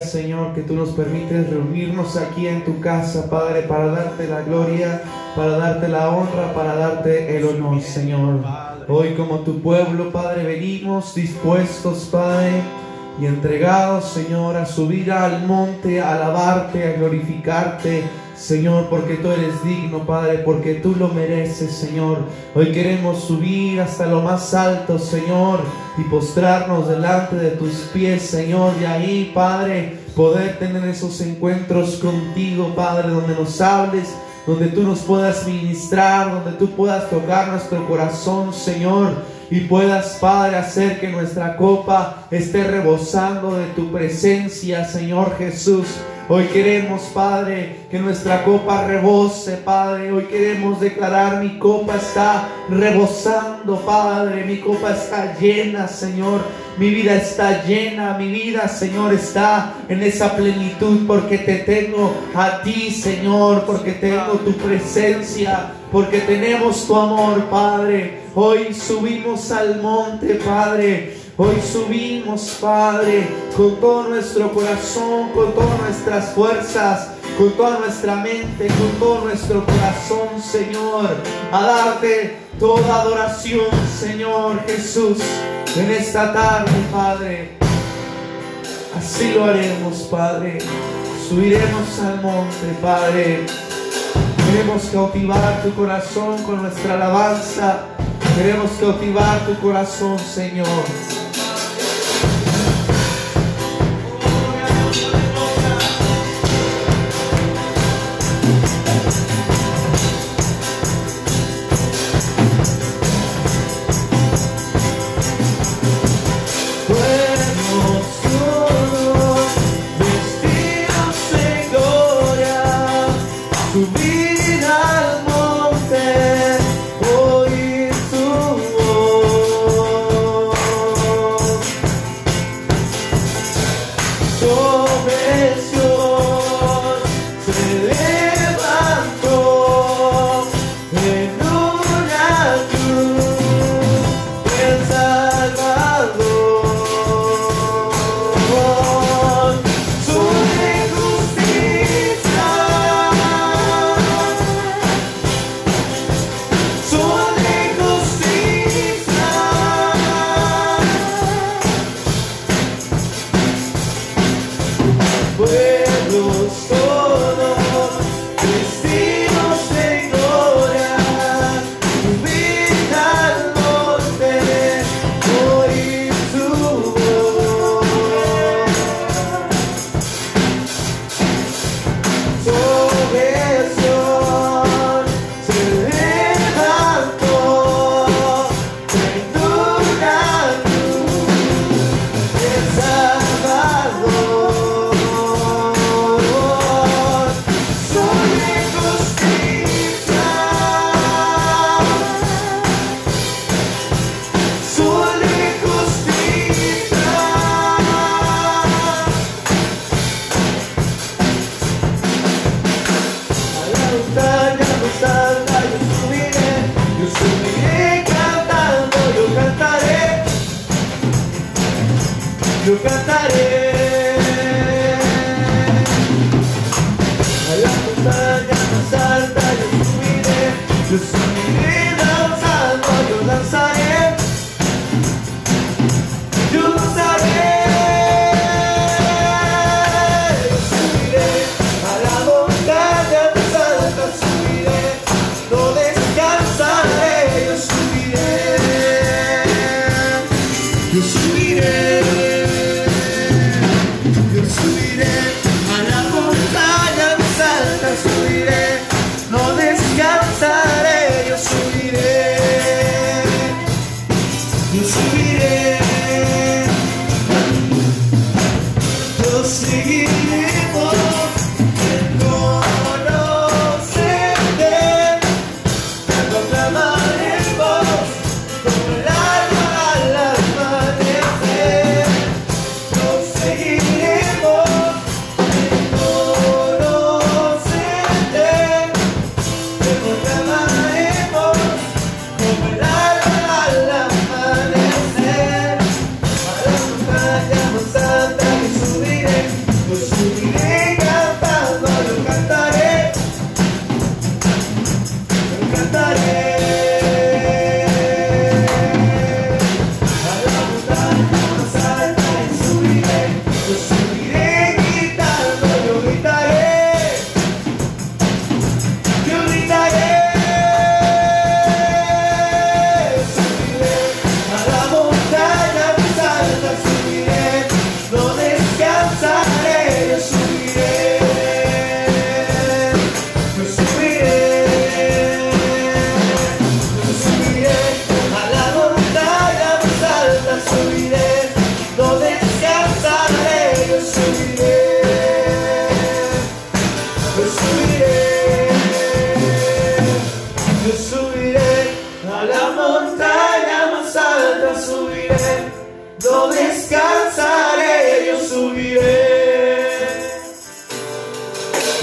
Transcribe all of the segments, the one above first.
Señor, que tú nos permites reunirnos aquí en tu casa, Padre, para darte la gloria, para darte la honra, para darte el honor, Señor. Hoy como tu pueblo, Padre, venimos dispuestos, Padre, y entregados, Señor, a subir al monte, a alabarte, a glorificarte, Señor, porque tú eres digno, Padre, porque tú lo mereces, Señor. Hoy queremos subir hasta lo más alto, Señor, y postrarnos delante de tus pies, Señor, y ahí, Padre, poder tener esos encuentros contigo, Padre, donde nos hables, donde tú nos puedas ministrar, donde tú puedas tocar nuestro corazón, Señor y puedas, Padre, hacer que nuestra copa esté rebosando de tu presencia, Señor Jesús. Hoy queremos, Padre, que nuestra copa rebose, Padre. Hoy queremos declarar mi copa está rebosando, Padre. Mi copa está llena, Señor. Mi vida está llena, mi vida, Señor, está en esa plenitud porque te tengo a ti, Señor, porque tengo tu presencia, porque tenemos tu amor, Padre. Hoy subimos al monte, Padre. Hoy subimos, Padre, con todo nuestro corazón, con todas nuestras fuerzas, con toda nuestra mente, con todo nuestro corazón, Señor, a darte toda adoración, Señor Jesús, en esta tarde, Padre. Así lo haremos, Padre. Subiremos al monte, Padre. Queremos cautivar tu corazón con nuestra alabanza. Queremos cautivar tu corazón, Señor.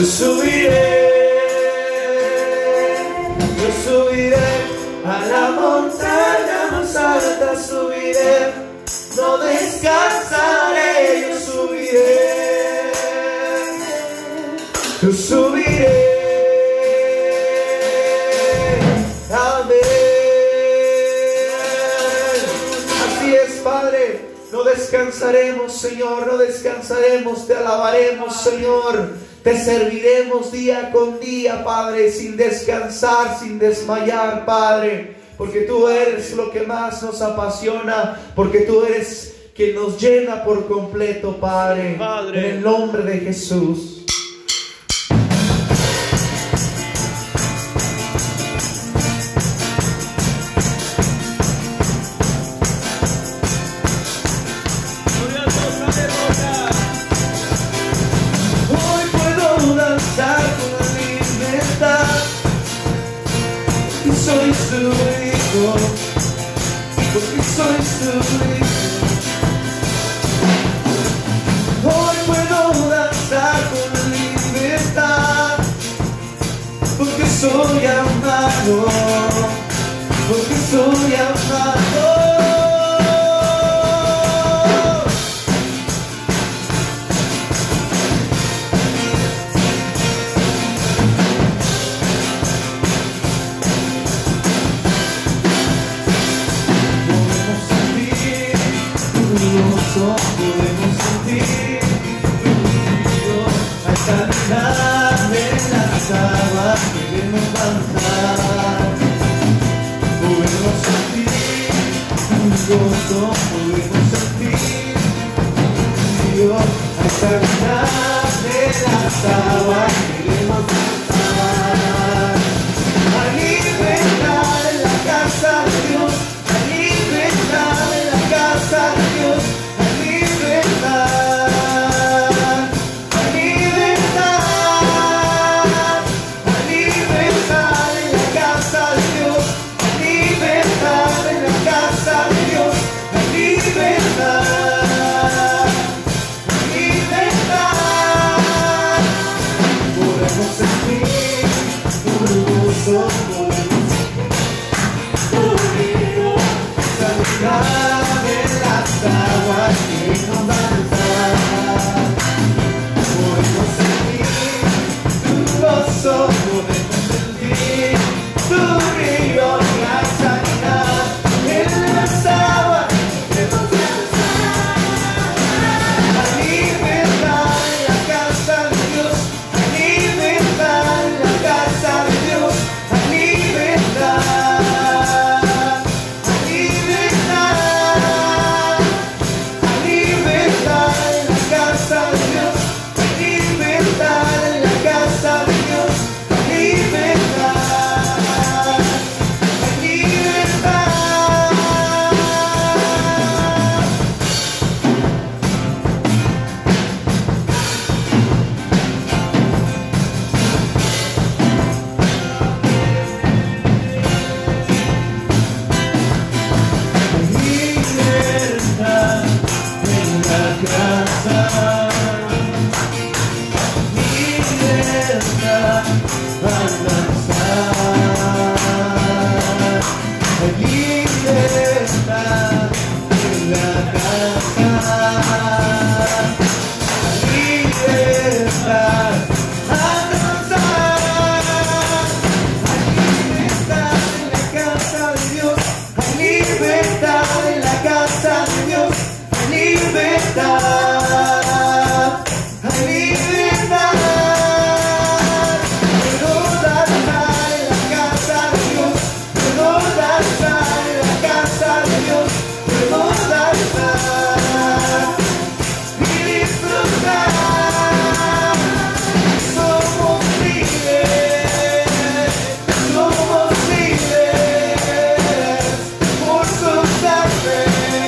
Yo subiré, yo subiré a la montaña más alta, subiré, no descansaré, yo subiré, yo subiré. Así es, Padre. No descansaremos, Señor, no descansaremos, te alabaremos, Señor. Te serviremos día con día, Padre, sin descansar, sin desmayar, Padre. Porque tú eres lo que más nos apasiona, porque tú eres quien nos llena por completo, Padre. Padre. En el nombre de Jesús. Su hijo, porque soy su. Hoy puedo danzar con libertad porque soy amado, 것도 모르고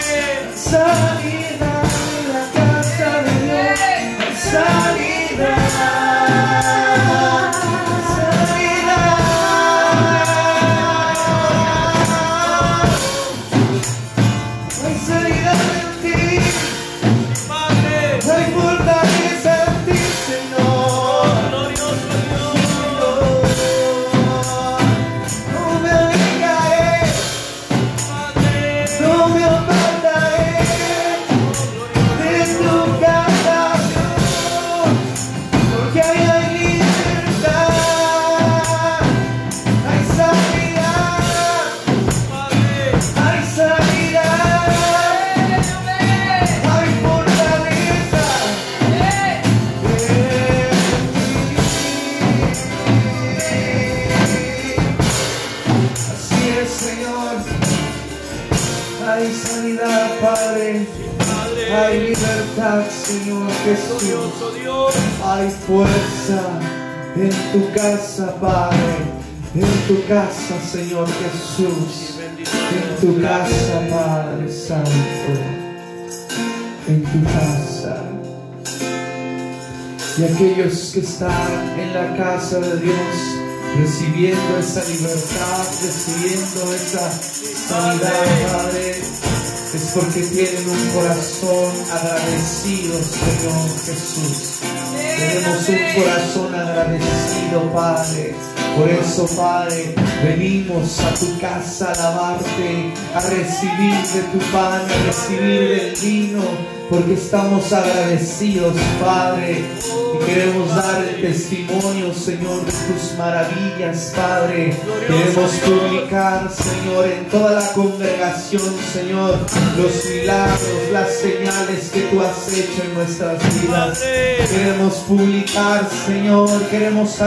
de Hay libertad, Señor Jesús. Hay fuerza en tu casa, Padre. En tu casa, Señor Jesús. En tu casa, Padre Santo. En tu casa. Y aquellos que están en la casa de Dios, recibiendo esa libertad, recibiendo esa sanidad, Padre, es porque tienen un corazón agradecido, Señor Jesús. Tenemos un corazón agradecido, Padre. Por eso, Padre, venimos a tu casa a alabarte, a recibir de tu pan, a recibir del vino, porque estamos agradecidos, Padre. Y queremos dar el testimonio, Señor, de tus maravillas, Padre. Queremos publicar, Señor, en toda la congregación, Señor, los milagros, las señales que tú has hecho en nuestras vidas. Queremos publicar, Señor, queremos